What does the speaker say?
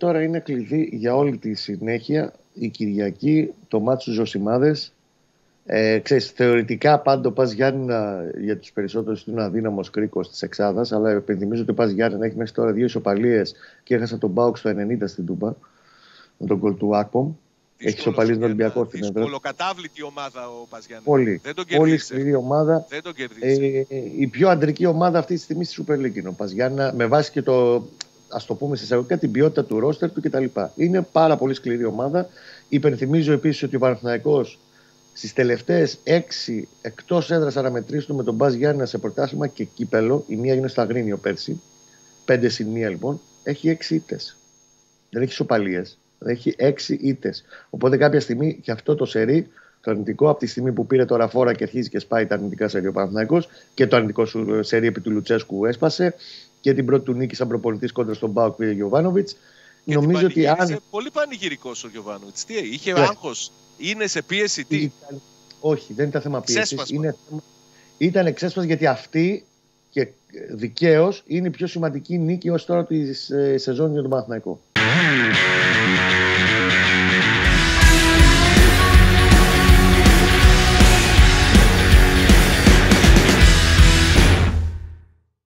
τώρα είναι κλειδί για όλη τη συνέχεια. Η Κυριακή, το μάτσο του Ζωσιμάδες. Ε, ξέρεις, θεωρητικά πάντα ο Πας Γιάννηνα για τους περισσότερους είναι αδύναμος κρίκος της Εξάδας, αλλά επενθυμίζω ότι ο Πας Γιάννηνα έχει μέχρι τώρα δύο ισοπαλίες και έχασα τον Μπάουξ στο 90 στην Τούμπα με τον κολ του Άκπομ. Έχει ισοπαλίες τον Ολυμπιακό στην Εδρά. Ολοκατάβλητη ομάδα ο Πας Γιάννηνα. Πολύ, Δεν τον πολύ σκληρή ομάδα. Δεν τον κερδίζεις. Ε, η πιο αντρική ομάδα αυτή τη στιγμή στη Super League είναι ο Πας Γιάννηνα, με βάση και το, ας το πούμε σε εισαγωγικά, την ποιότητα του ρόστερ του κτλ. Είναι πάρα πολύ σκληρή ομάδα. Υπενθυμίζω επίσης ότι ο Παναθηναϊκός Στις τελευταίες έξι εκτός έδρας αναμετρήσεων με τον Μπας Γιάννη σε πρωτάθλημα και κύπελο, η μία είναι στο Αγρίνιο πέρσι, πέντε συν μία λοιπόν, έχει έξι ήττες. Δεν έχει σοπαλίε. Έχει έξι ήττες. Οπότε κάποια στιγμή και αυτό το σερί, το αρνητικό, από τη στιγμή που πήρε τώρα φόρα και αρχίζει και σπάει τα αρνητικά σερί ο Παναθηναϊκός και το αρνητικό σου σερί επί του Λουτσέσκου έσπασε και την πρώτη του νίκη σαν προπονητής κόντρα στον Μπάουκ πήρε Γιωβάνοβιτς. Νομίζω ότι αν. Πολύ πανηγυρικός ο Γιωβάνοβιτς. Τι είχε yeah. άγχος είναι σε πίεση τι; Ήταν... Όχι, δεν ήταν θέμα πίεσης. Είναι... Ήταν εξέσπασμα γιατί αυτή και δικαίως είναι η πιο σημαντική νίκη ως τώρα της ε, σεζόν για τον Παναθηναϊκό.